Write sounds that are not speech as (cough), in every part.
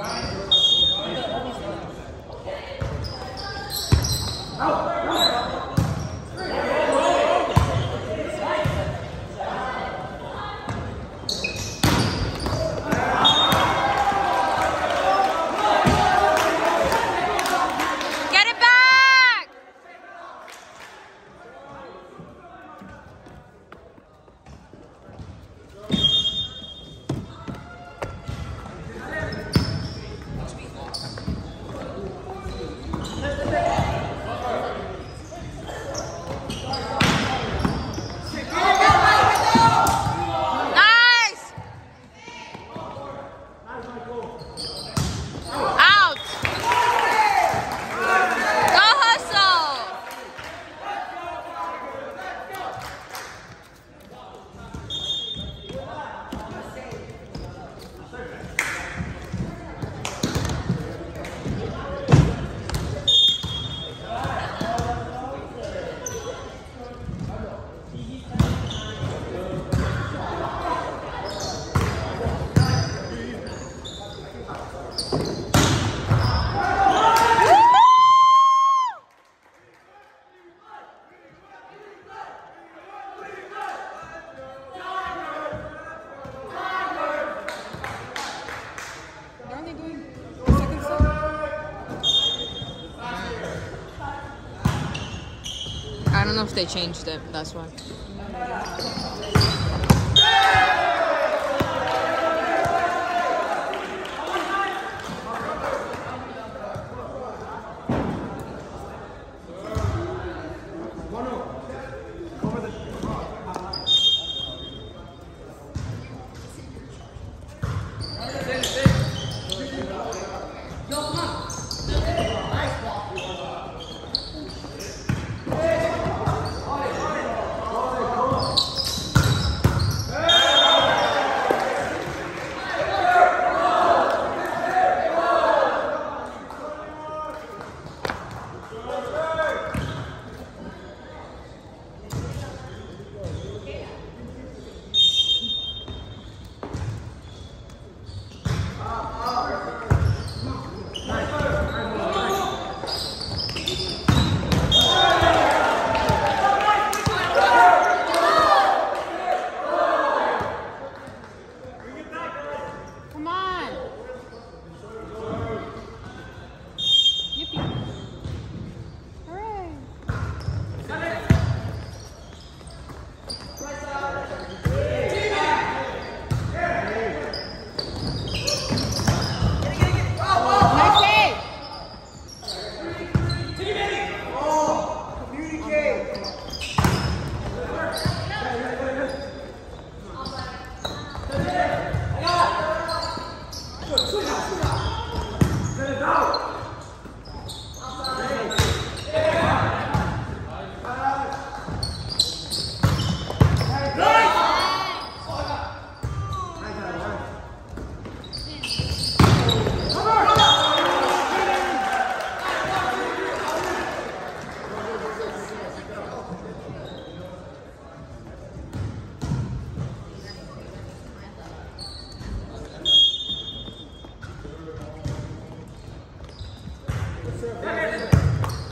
Get I don't know if they changed it, that's why.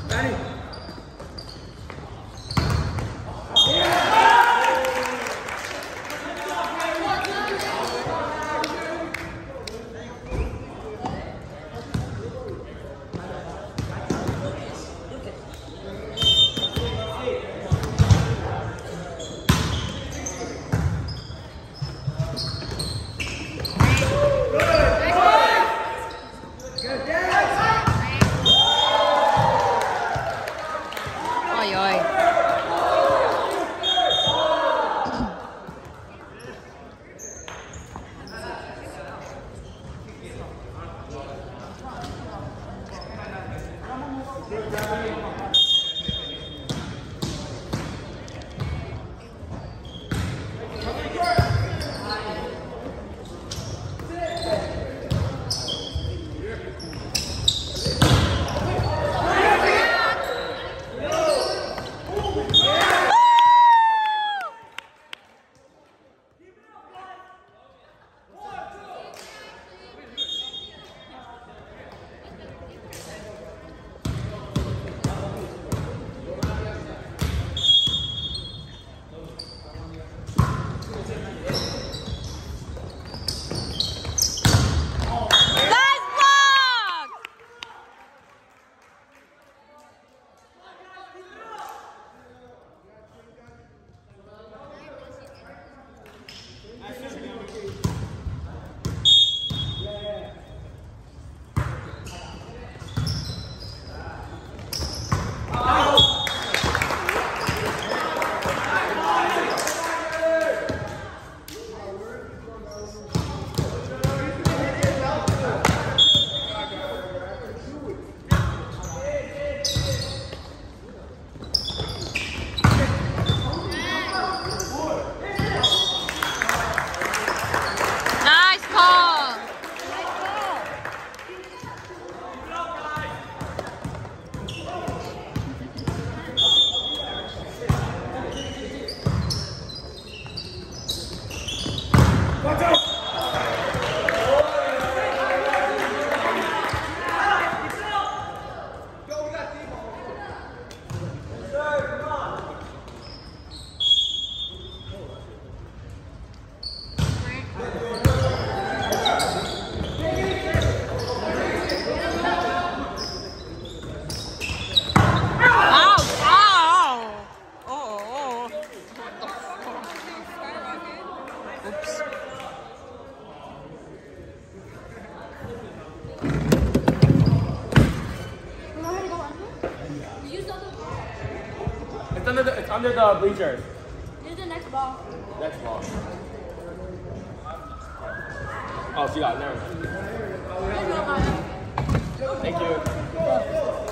ثاني under the bleachers. Here's the next ball. Next ball. Oh, she got mind. Thank you.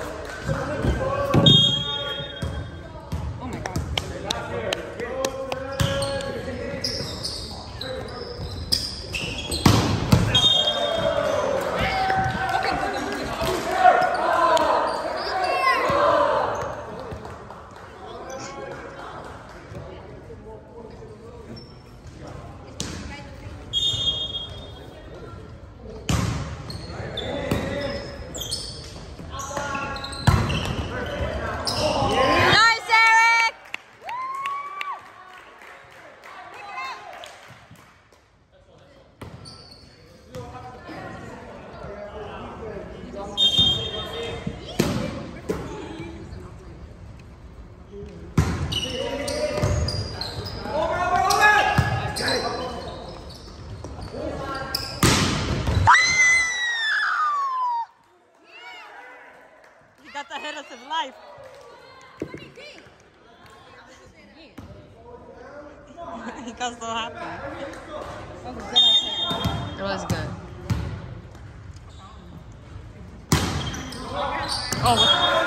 He got the hit of his life. (laughs) he got so happy. It was good. Oh,